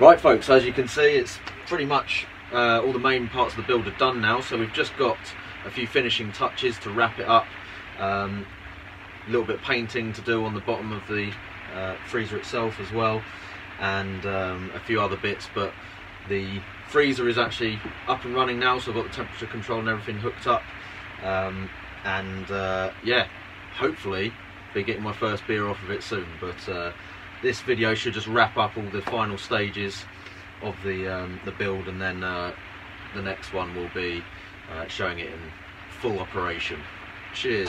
Right folks, as you can see it's pretty much uh, all the main parts of the build are done now so we've just got a few finishing touches to wrap it up. Um, a little bit of painting to do on the bottom of the uh, freezer itself as well and um, a few other bits but the freezer is actually up and running now so I've got the temperature control and everything hooked up um, and uh, yeah hopefully be getting my first beer off of it soon but uh, this video should just wrap up all the final stages of the um, the build and then uh, the next one will be uh, showing it in full operation. Cheers.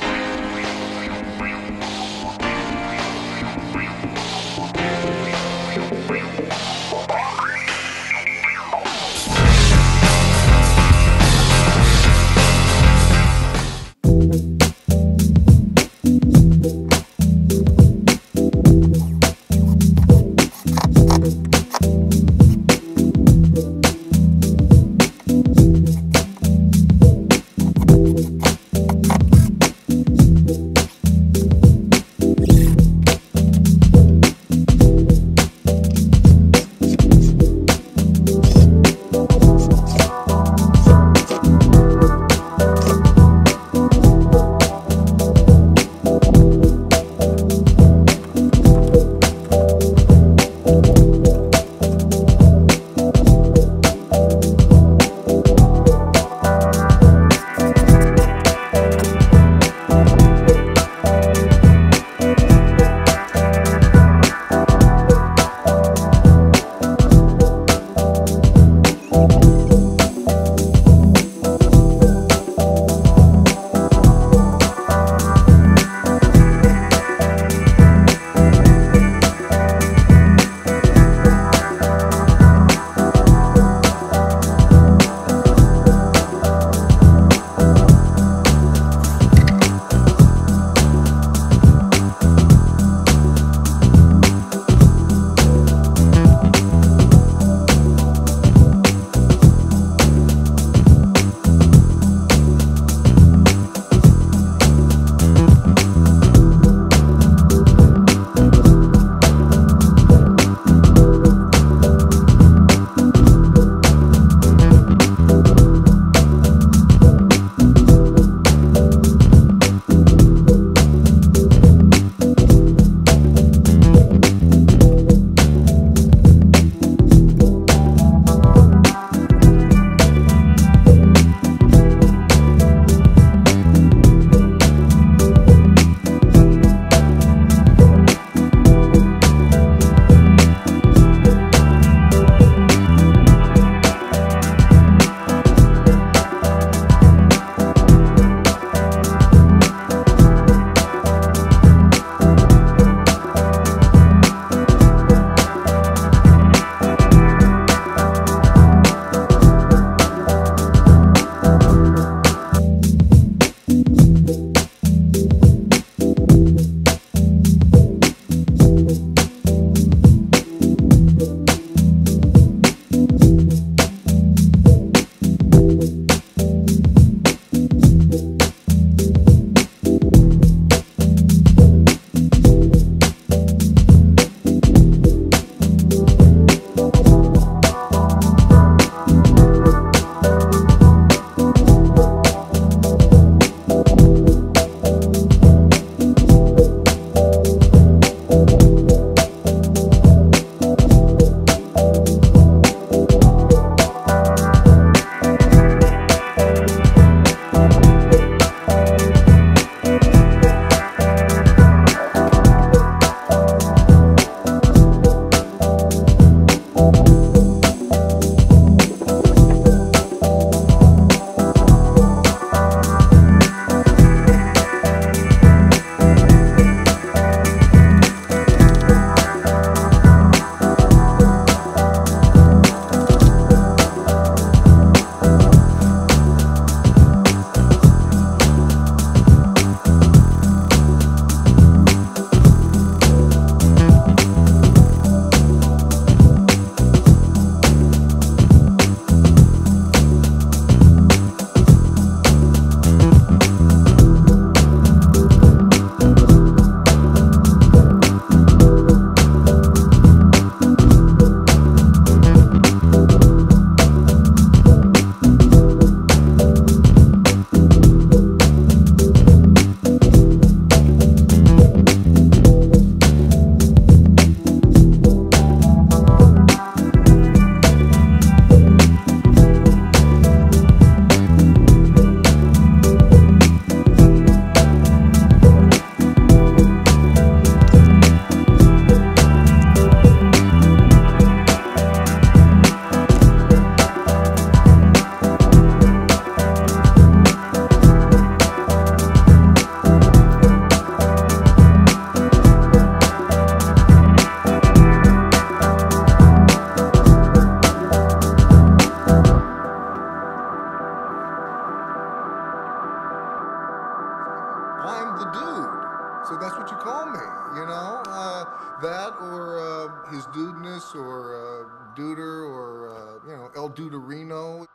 the dude. So that's what you call me, you know? Uh, that or uh, his dudeness or uh, Duder or, uh, you know, El Duderino.